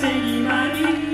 谁与买的？